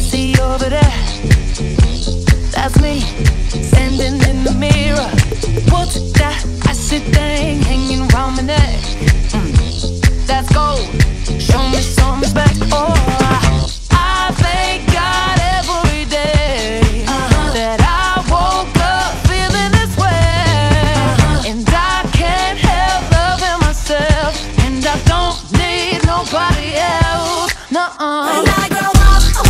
see over there. That's me standing in the mirror. What's that acid thing hanging round my neck? Mm, that's gold. Show me some respect. Oh, I, thank God every day uh-huh. that I woke up feeling this way, uh-huh. and I can't help loving myself, and I don't need nobody else. No. -uh. When I grow up.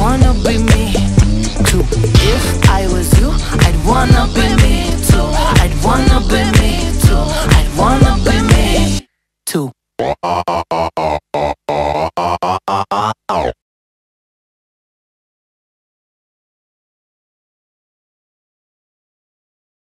wanna be me too. If I was you, I'd wanna be me too. I'd wanna be me too. I'd wanna be me too.